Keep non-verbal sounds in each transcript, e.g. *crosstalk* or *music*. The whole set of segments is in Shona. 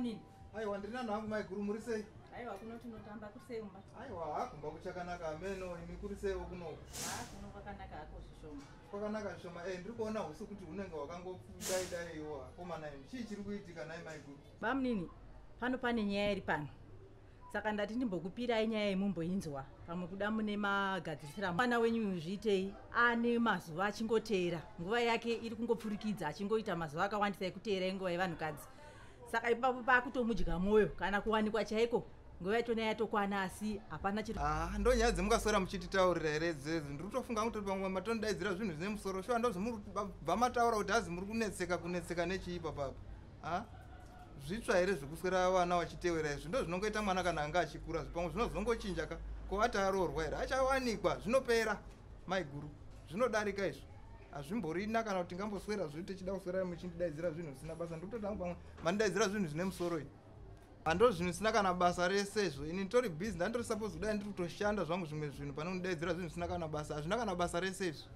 bamunini aiwa ndiri nanhu hangu maiguru muri sei? Aiwa kuno tinotamba kuseumba aiwa hakumba kuchakanaka ameno imi kuri seiwo kunoku kuno kwakanaka hako zvishoma. Kwakanaka zvishoma. E ndiri kuona husi kuti unenge wakangofudaidaio hakomana imi. Chii chiri kuitika nai maiguru bamunini pano pane nyaya iri pano. Saka ndati ndimbokupirai nyaya yemumboinzwa pamwe kuda mune magadzirisira. Mwana wenyu zviitei ane mazuva achingoteera nguva yake iri kungopfurikidza achingoita mazuva akawandisa ekuteera enguva yevanhukadzi saka ipapo paakutomudya mwoyo kana kuwanikwa chaiko? Nguva yachona yatokwana asi hapana chiri ah ndo nyaya dzemukaswera muchititaurira here dzedzi. Ndiri kutofunga kuti pamwe matonodaidzira zvinhu zvine musoro shuwa ndozvomubva mataura kuti hazi muri kunetseka kunetseka nechiipa papo. A zvitsva here zvekuswera vana vachitevera izvi? Ndo zvinongoita mwana kana anga achikura pamwe zvinozongochinja ka? Kovati aroorwa here? Achawanikwa zvinopera. Maiguru zvinodarika izvo hazvimborina kana kuti ngamboswera zvo tichida kuswera muchindidaidzira zvinhu zvisina basa. Ndikutotangu pamwe mandidaidzira zvinhu zvine musoro iyi. Hando zvinhu zvisina kana basa resezvo ini nditori bhizi ndandori suppose kudai ndiri kutoshanda zvangu zvimwe zvinhu pane kundidaidzira zvinhu zvisina kana basa. Hazvina kana basa resezvo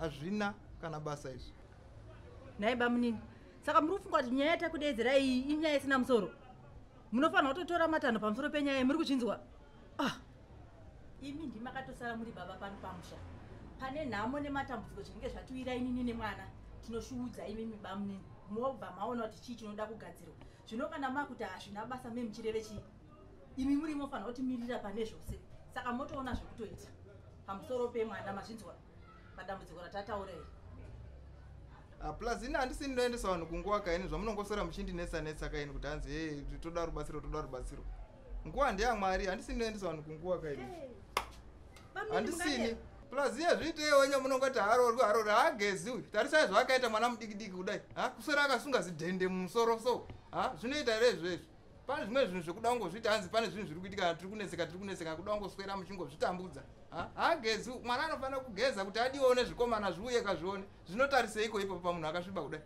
hazvina kana basa izvo. Nhai bamunini saka muri kufunga kuti nyaya yatakudaidzira iyi inyaya isina musoro? Munofanira kutotora matanho pamusoro penyaya yemuri kuchinzwa? Ah! Imi ndimakatosara muri baba pano pamusha pane nhamo nematambudziko zvinenge zvatiwira inini nemwana tinoshuudza imimi bamunini mobva maona kuti chii chinoda kugadzirwa. Zvino kana makuti hazvina basa memuchireve chii? Imi muri mofanira kutimirira pane zvose. Saka motoona zvekutoita pamusoro pemwana mazvinzwa padambudziko ratataura iri. Ah, plus ini handisi ndinoendesa vanhu kunguva kaini zvamunongoswera muchindinetsa netsa kaini kuti hanzi e toda rubatsiro toda rubatsiro. Nguva ndeyamwari handisi ndinoendesa vanhu kunguva kaini. Handisini plus iye zviitei wenye munongoti harorwi harorwi haagezi uyu. Tarisai zvaakaita mwana mudiki-diki kudai. Ha kuswera akasunga zidhende mumusoro so? Ha zvinoita here izvezvi? Pane zvimwe zvinhu zvekuda kungozviti hanzi pane zvinhu zviri kuitika tiri kuneseka tiri kuneseka kuda kungoswera muchingozvitambudza. Ha haagezi mwana anofanira kugeza kuti adiwewo nezvikomana zviuye kazvione. Zvinotariseiko ipo pamunhu akasviba kudai?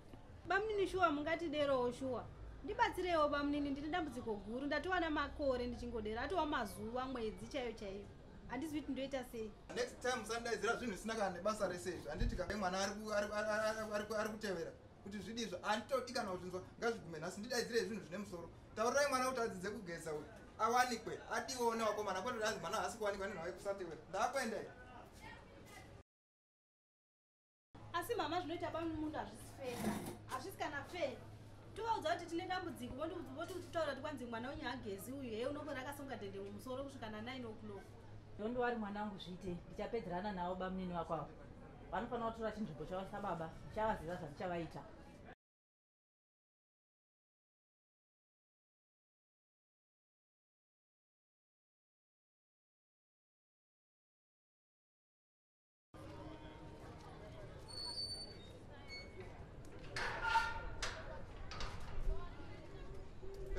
Bamunini shuwa mungatiderowo shuwa. Ndibatsirewo bamunini ndine dambudziko guru. Ndatiwana makore ndichingodera. Atiwa mazuva mwedzi chaiyo chaiyo handisi kuti ndoita sei. Next time musandidaidzira zvinhu zvisina kana nebasa resezvo handiti ka mwana ari ku- ari- ari- ari- ari kutevera kuti zvidizvo handitodi kana kuchinzwa ngazvigume nhasi ndidaidzirei zvinhu zvine musoro. Taurirai mwana kuti adzidze kugeza uyu awanikwe adiwewo nevakomana kwete kuti hanzi mwana haasi kuwanikwa nenhau yekusatevera ndaakuendai asi mama zvinoita bamunini munhu hazvisi fea hazvisi kana fea tovaudza kuti tine dambudziko votitaura kuti kwanzi mwana wenyu hagezi uyu heye unongori akasunga dhende mumusoro kusvika na9 o'clock ndondowari mwanangu zviite ndichapedzerana navo bamunini wako avo vanofanira kutora chinzvimbo chavo sababa ndichavaziva zvandichavaita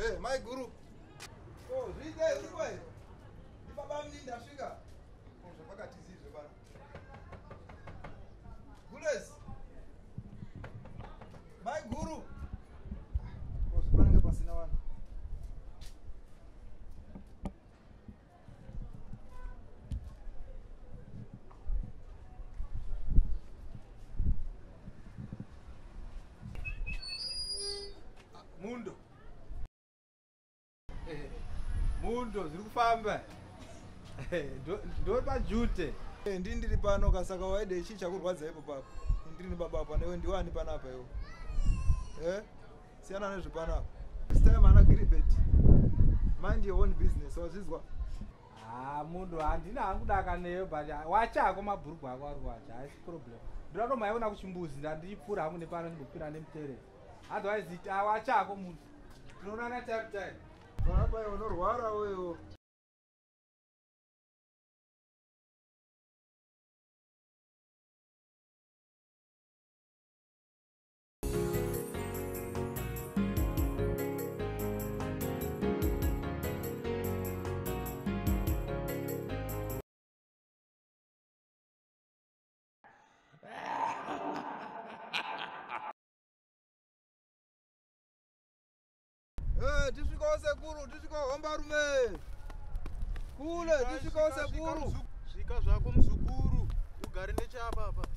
e mai guru o zviitei uri kwai ndibaba mnini ndasvika O, zvapakatizizve bana gules mai guru o zvipanenge pasina vanhu mundo Eh, mundo zviri kufamba. Eh, ndo- ndo pajute. Eh, ndini ndiri pano kasaka waide chii chakurwadza ipo papo ndiri nebaba apa newe ndiwani panapa iwo e siyana nezvepanapa this time ana gribet mind your own business wazvizwa? Ha mundo handina hangu daka neyo but wachako mabhurugwa ako ari wacha haisi problem. Ndiratomaiona kuchimbuzi ndandichipfuura hangu nepano ndimbokwira nemuterere otherwise it wachako mundo tinoonana time time panapa iwo unorwara wewo tisvikawo sekuru tisvikawo hombarume kule tisvikawo sekuru svika zvako muzukuru. Ugare nechapapa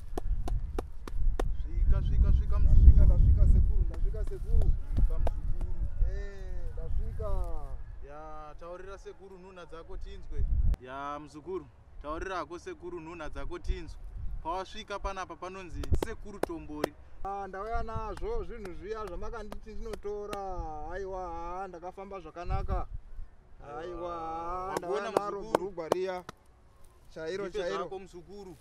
svika svika svika muzukuru. Ndasvika sekuru ndasvika sekuru. Svika muzukuru. Eh, ndasvika. Ya taurira sekuru nhunha dzako tinzwe. Ya muzukuru. Taurirako sekuru nhunha dzako tinzwe. Pawasvika panapa panonzi sekuru tombori ndauya nazvo zvinhu zviya zvamakanditi ndinotora. Aiwa ha ndakafamba zvakanaka. Aiwa ha, ndauya naro bhurugwa riya. Chairo chairo. zvako muzukuru.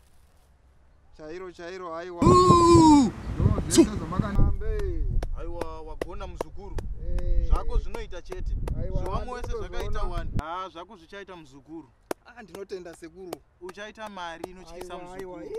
Chairo chairo aiwa Ndo zvese zvamakanambe aiwa wagona muzukuru. Eh. zvako zvinoita chete. Aiwa, zvivamwe wese zvakaita wani. Ha zvako zvichaita muzukuru. Ah, ndinotenda sekuru. Uchaita mari inotyisa muzukuru.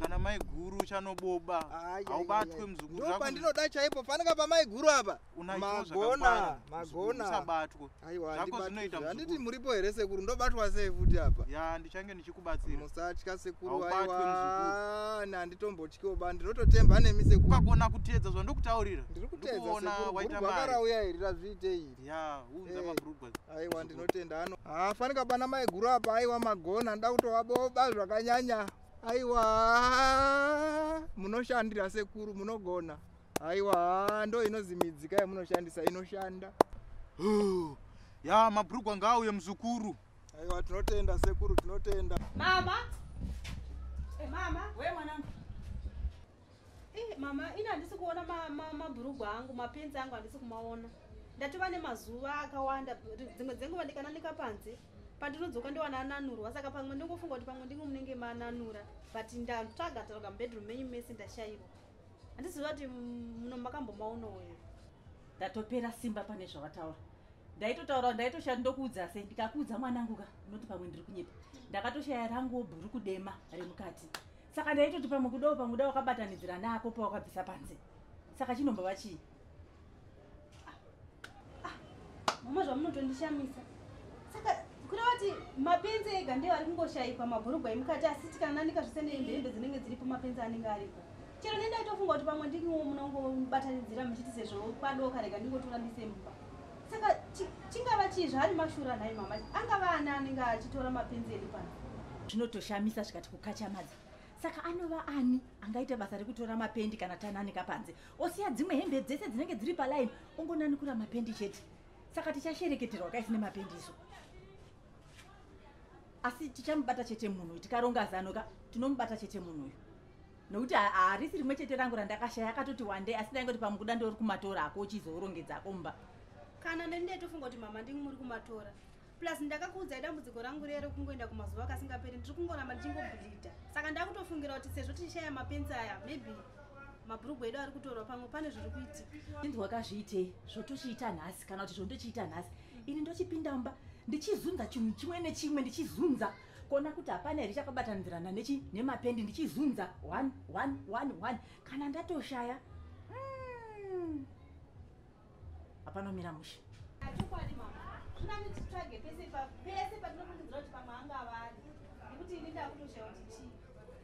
kana mai guru uchanoboba haubatwe muzukuru ndo zvako. pandinoda chaipo fanika pamai guru apa. Magona zvakakwana, muzukuru, magona. usabatwe. Aiwa zvako zvinoita muzukuru. muripo here sekuru? Ndobatwa sei futi apa? Ya ndichange ndichikubatsira. Musatya sekuru Haubatwi aiwa. nanditombotyoba ndinototemba nemi sekuru ukagona kuteedza zvandokutaurira ndiri kutedza ndikuona sekuru. waita bhurugwa mari. karauya iri razviite iri. Ya unza Eh. mabhurugwa aiwa ndinotenda. Ano hafanika pana mai guru apa aiwa magona nda kutovaboba zvakanyanya. Aiwa munoshandira sekuru munogona. Aiwa ndo inozi midzika yamunoshandisa inoshanda. *gasps* Ya mabhurugwa ngaauye muzukuru. Aiwa tinotenda sekuru tinotenda. Mama! Eh, mama! We mwanangu. Eh, mama ina handisi kuona ma- ma- mabhurugwa angu mapenzi angu handisi kumaona. Ndatova nemazuva akawanda dzimwe dzenguva ndikananika panze pandinodzoka ndiwana ananurwa. Saka pamwe ndingofunga kuti pamwe ndingo munenge mananura but ndatsvaga taroka mubedroom menyu mese ndashayirwa. Handiziva kuti muno makambomaonawo here ndatopera simba pane zvavataura ndaitotaura ndaitoshaya ndokuudza sei? Ndikakuudza mwanangu ka unoti pamwe ndiri kunyepa ndakatoshaya ranguwo bhuruku dema remukati. Saka ndaitoti pamwe kudawo pamwe da wakabatanidzira nako pawakabvisa panze. Saka chinombova chii? Mama zvamunotondishamisa kuti mapenzi ega ndiwo ari kungoshayikwa mabhurugwa emukati asi tikananika zvese nehembe hembe dzinenge dziripo mapenzi anenge aripo. Chero nendaitofunga kuti pamwe ndiniwo munongobatanidzira muchiti sezvo kwadoka rega ndingotora ndise mumba. Saka chi- chingava chii zvaari mashura nhai mama angava ani anenge achitora mapenzi edu pano. Zvinotoshamisa zvikati kukachamadza saka anova ani angaita basa rekutora mapendi kana tananika panze? Osiya dzimwe hembe dzese dzinenge dziri palaini ongonanikura mapendi chete? Saka tichashereketerwa kaisine mapendi isu asi tichamubata chete munhu tikaronga zano ka tinomubata chete munhu uyu. Nokuti ha- harisi rimwe chete rangu randakashaya akatoti wandei asi daingoti pamwe kuda ndori kumatora ako uchizorongedzako mumba kana nendetofunga kuti mama ndingi muri kumatora. Plus ndakakuudzai dambudziko rangu rero kungoenda kumazuva akasingaperi ndiri kungoramba ndichingobhidha saka ndakutofungira kuti sezvo tichishaya mapenzi aya maybe mabhurugwa edu ari kutorwa pamwe pane zviri kuitika. Tinzwa kazviitei zvotochiita nhasi kana kuti zvondochiita nhasi ini ndochipinda mumba ndichizunza chinhu chimwe nechimwe ndichizunza. Kuona kuti hapana here chakabatanidzirana nemapendi ndichizunza. One one one one. Kana ndatoshaya hmm, hapanomira mushe. Chokwadi mama. Zvinani titsvage pese pese patinofungidzira kuti pamwe anga avari nekuti ini ndakutoshaya kuti chii?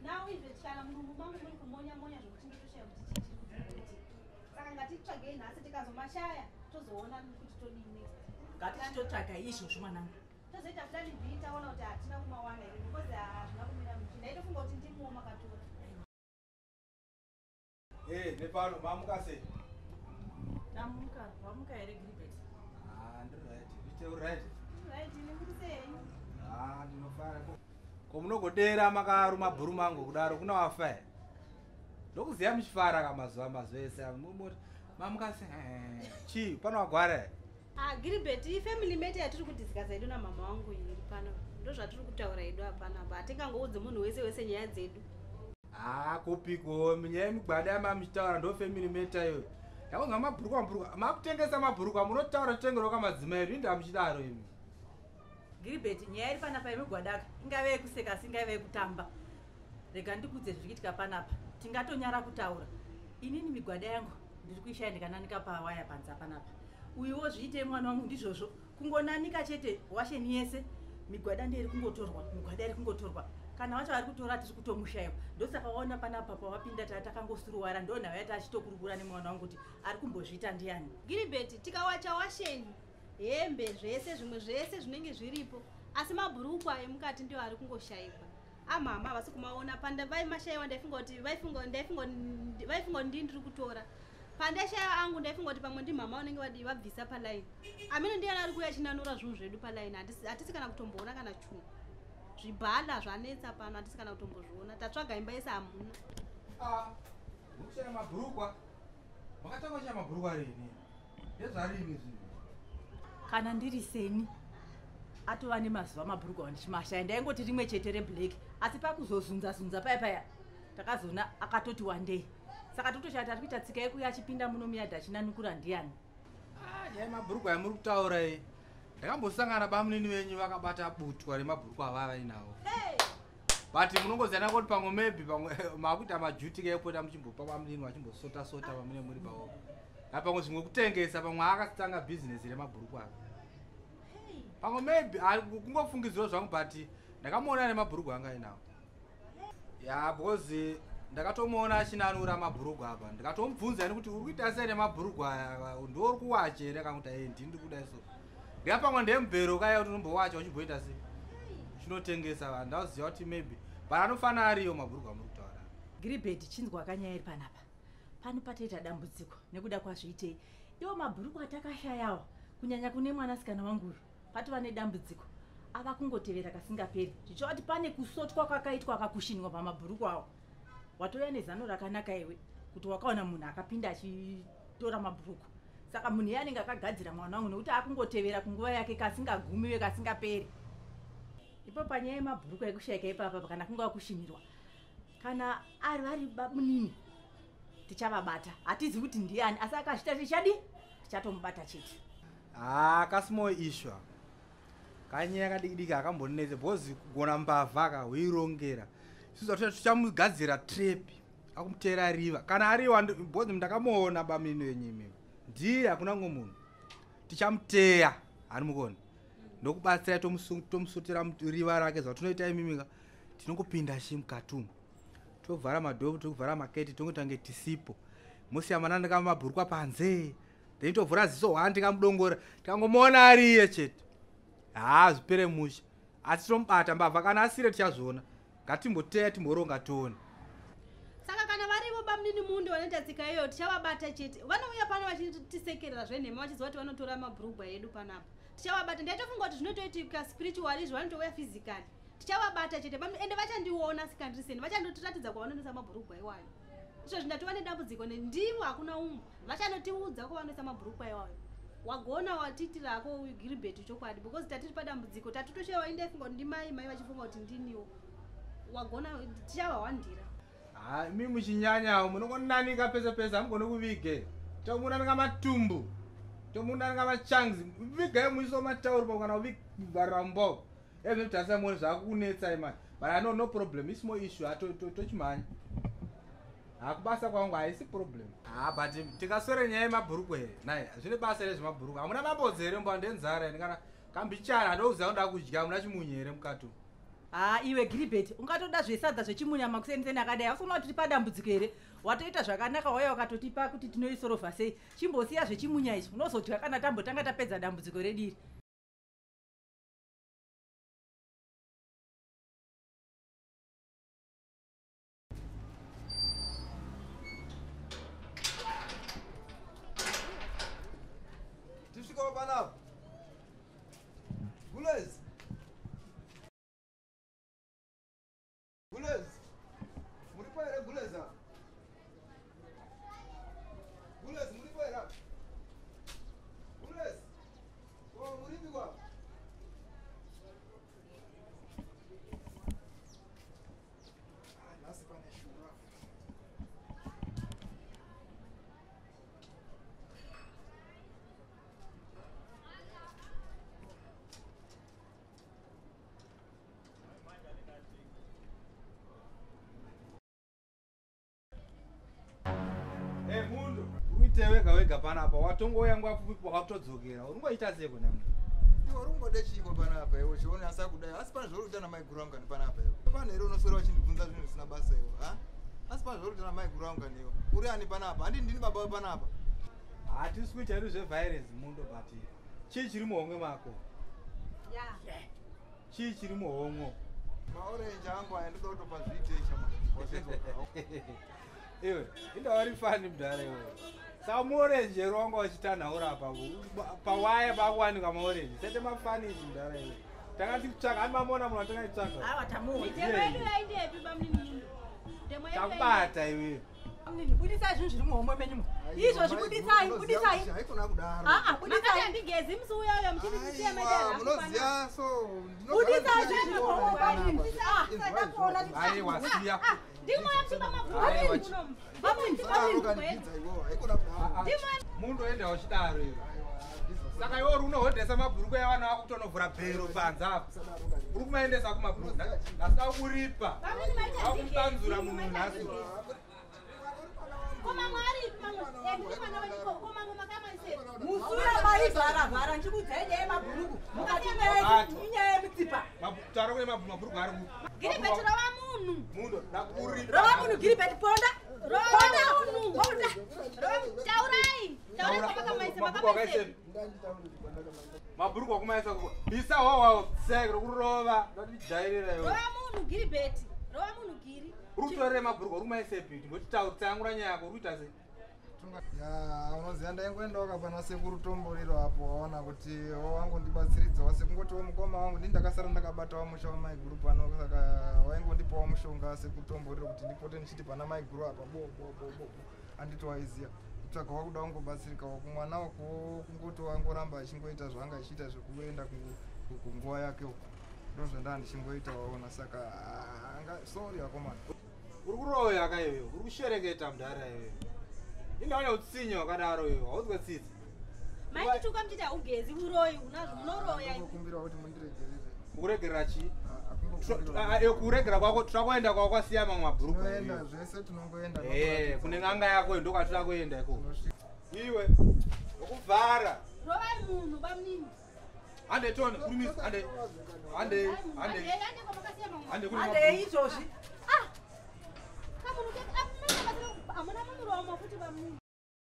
Nawo izve kana mudumbu mangu muri kumonya monya zvokuti nditoshaya kuti chii chiri kuitika saka ngatitsvagei nhasi tikazomashaya tozoona kuti todii next ngatichitotsvaga izvozvo mwanangu tozoita kudani bhii taona kuti hatina kumawana here because hazvina kumira muchi ndaitofunga kuti ndimuwo makatora. E nepano mamuka sei? Damuka wamuka here gilbert? Ah, ndiri right ite uri right right ini muri senyu Ah, ndinofara. Komunogodera makaruma bhuru mangu kudaro kuna wafa here? Ndokuziva muchifara kamazuva mazuva ese mumoti mamuka sei? Eh, chii pano wagwara here Ah, gilbert ifamily mate yatiri kudiscasa edu namama wangu iri pano ndo zvatiri kutaura edu apanapa hatingangoudzi munhu wese wese nyaya dzedu. Ah, kupiko nyaya yemigwada yamamuchitaura ndo family meta iyoyo yakunga mabhurukwa mabhurukwa makutengesa mabhurukwa munotaura tengerwa kwamadzimai edu. Inda muchidaro imi gilbert nyaya iri panapa yemigwadaka. Ingave yekuseka asi ingaiva yekutamba. Rega ndikudze zvirikiitika panapa tingatonyara kutaura. Inini migwada yangu ndiri kuishaya ndikananika pawaya panza panapa uyuwo zviitei mwana wangu ndizvozvo. Kungonanika chete washeni yese migwada ndeyiri kungotorwa migwada iri kungotorwa. Kana vacho vari kutora tiri kutomushayiwa ndosaka waona panapa pawapinda taa takangosuruwara ndo nhau yati achitokurukura nemwana wangu kuti ari kumbozviita ndiani. Gilbert tikawacha washeni hembe zvese zvimwe zvese zvinenge zviripo. Asi mabhurukwa emukati ndiwo ari kungoshayikwa. Amama havasi kumaona panda vai mashayiwa ndaifunga kuti vaifunga ndaifunga vaifunga kuti ndii ndiri kutora pandeshaya angu ndaifunga kuti pamwe ndi mama unenge wadi vabvisa palaini. Amene ndiyani ari kuya achinanura zvinhu zvedu palaini. Hatisi kana kutomboona kana chuu zvibhala zvanetsa pano hatisi kana kutombozviona. Tatsvaga imba yese hamuna. Mukushaya mabhurukwa makatanga kushaya mabhurukwa rini ndezvarini zvinhu? Kana ndiri seni atova nemazuva mabhurugwa wandichimashaya ndaingoti rimwe chete reblack asi pakuzozunza-zunza paya paya takazoona akatoti wandei saka totoshaya tari kuita tsika yekuya achipinda muno muyadhi achinanukura ndiani nyaya yemabhurukwa yamuri kutaura iyi ndakambosangana bamunini venyu vakabata butwa remabhurukwa avava inawo but munongoziyana kuti pamwe maybe pamwe *laughs* makuita majutika epota muchimbopa bamunini wachimbosota sota pamune muri pavo. A pamwe zvimwe kutengesa pamwe akatanga bhizinesi remabhurukwa ava. Pamwe maybe ah, kungofungidziro zvangu but ndakamuona nemabhurukwa anga inawo ya because ndakatomuona achinanura mabhurugwa apa. Ndikatomubvunza ini kuti uri kuita sei nemabhurugwa aya? Ndiori kuwacha here akanguti e ndini ndiri kudai so ndikapamwe ndemubhero kaya kuti unombowacha uchimboita sei? Chinotengesa vanhu ndakuziva kuti maybe but anofanira ariyo mabhurugwa amuri kutaura giribhedi chinzwa kanyaya iri panapa. Pano patoita dambudziko nekuda kwazvoitei. Iwo mabhuruku atakashayawo kunyanya kune mwanasikana wanguyo patova nedambudziko ava kungotevera kasingaperi. Zvichova kuti pane kusotwa kwakaitwa akakushinwa pamabhuruku awo watouya nezano rakanaka iwe kuti wakaona munhu akapinda achitora mabhuruku saka munhu iye anenge akagadzira mwana wangu nekuti akungotevera kunguva yake kasingagumiwe kasingaperi. Ipo panyaya yemabhuruku ekushayika ipapa kana kunge wakushinirwa kana ari vari bamunini tichavabata. Hatizi kuti ndiani asi akazvita tichadi tichatomubata chete. Haa kasimo ishwa. Kanyaya kadikidiki akambonetse bhozi kugona mbavha tichamugadzira trepi akumutera riva kana ariwa bhozi ndakamuona bamunini wenyu imimi ndiye hakuna mwe munhu. Tichamuteya hani mukoni. Ndokubatsirai tomusu- tomusutira mu- riva rake zvatunoita imimika tinongopinda shi mukatumu tovhara madhovu tokuvhara maketi tongotange tisipo. Musiya mana ndikamabhurukwa panze then tovhura ziso hwani tikamudongora tikangomuona ariye chete. Haa zvipere musha. Asi tomubata mbavha kana asire tichazviona ngatimboteya timboronga tione saka kana varivo bamunini munde vanoita tsika iyoyo tichavabata chete. Vanouya pano vachitisekerera zvenhema vachiziva kuti vanotora mabhurugwa edu panapa. Tichavabata. Ndaitofunga kuti zvinotoitika spiritual izvo vanotouya physically. Tichavabata chete. Ende vachandiona sikandiriseni vachandotiratidza kwavanoisa mabhurugwa iwayo. Izvo zvindatova nedambudziko nendivo hakuna umwe. Vachanotiudza kwavanoisa mabhurugwa iwayo. Wagona watiitirako giribheti chokwadi. Because tatiri padambudziko tatitoshewa indaifunga kuti ndimai mai vachifunga kuti ndiniwo wagona tichavahwandira ha imi muchinyanyawo munongonanika pese pese hamugone kuvige. Tomunanika matumbu tomunanika machangs vigai muiso matauri pa kana kuvigwarira mumboko ezvo kutarisa muone zvakunetsai mani but ano no problem isimo issue ha to- to- tochimhanya. Hakubasa kwangu haisi problem. Ha but tikaswere nyaya yemabhurukwa here. Nai zvine basa rezvemabhurukwa hamuna mambodzi here mba ndenzara ene kana kambichana ndokuziva kuda kudya hamuna chimunyu here mukatu ha iwe giribheti ungatoda zvesadza zvechimunyama kuseniseni akadai ausona kuti tipa dambudziko here watoita zvakanaka wauya ukatotipa kuti tinoisorovha sei chimbosiya zvechimunya izvi unozodya kana tambotanga tapedza dambudziko rediri Burası wega wega panapa watongouya nguva pfupi wakakutodzokera uri ngoita sei kona iwe uri kungode chiko panapa iwe chione asa kudai? Asi pane zvauri kuita namai guru angani panapa iwe. Pane here unoswera uchindibvunza zvinhu zvisina basa iwe ha? Asi pane zvauri kuita namai guru angani iwe. Uri ani panapa? Handi ndini baba we panapa? Hatisi kuita iri zveviolence mundo but chii chiri muhomwe mako? Chii chiri muhomwo? Maorenji angu aya ndoda kutopa zviitei chama *laughs* iwe indauri fani mudhara iwe. Saka muorenji ero wanga uchitanhaura apa pawaya pakuwanikwa maorenji sete mafanizi mudhara iwe. Tanga tikutsvaka handi mamuona munhu yedu yaindepi? takubata iwe. Budisai zvinhu zviri muhomwe menyumo izvozvi budisai. budisai haikona kudaro. Aa makati budisai. Handigezi musi uyoyo munoziya so budisai zvinhu zviri muhomwe bamunini aiwa siya ndimoya mchiba Aiwa, mabvuri chi- munomu mundoenda uchidaro iwe saka iwe uri unohodhesa mabhurukwa evana vako kuti unovhura bhero panze apo uri kumaendesa kumabhurukwa ndasida kuripa Bamweni maita vakumutanzura ndingezi, munhu nhasi musura maivharavhara ndikudzai nyaya yemabhuruku mukati inyaya yemutsipa taura kune mabhurukwa ari giri bhetu rava munhu. Rova munhu giribeti. Ponda. Rova munhu. Rova- taurai taurai kwamakamaisa makamaisei mabhurukwa akumaisa bisa wawawo sek rokurova ndatijairira iwe rova. Munhu giri bheti rova munhu giri. Uri kutorere mabhurukwa uri kumaisa bhiti ngotitangura nyaya yako uri kuita sei ya unoziva ndaingoendawo kapana sekuru tomboriro apo waona kuti wangondibatsiridzawo sekungotiwo mukoma wangu ndii ndakasara ndakabatawo musha wamaiguru pano saka waingondipawo mushonga sekuru tomboriro kuti ndipote ndichiti pana maiguru apa bo bo bo bo bo. Anditi waiziya. Kutsvaga wakuda kungobatsirikawo kumwana wako kungoti wangoramba achingoita zvaanga achiita zvekuenda ku- ku- kunguva yake uko ndo zvandaa ndichingoita waona saka anga sorry akomana. Uri kuroya ka iwewe? Uri kushereketa mudhara iwewe indaone utsinya wakadaro iwe haudzwe tsitsi maitituka muchiti haugezi uroi unazvo munoroya kungokumbira kuti mundiregerere ukuregerera chii Ah, kuregera kwako tirakuenda kwako kwasiya mamwe Eh, kune n'anga yako ndo kwatira kuenda iko iwe okuvhara rovai munhu bamunini hande tone kurimisa hande hande hande ande kwamakasiya mamwe hande kune handei mabhurukwa izvozvi hamuna mumiromo kuti vamunhu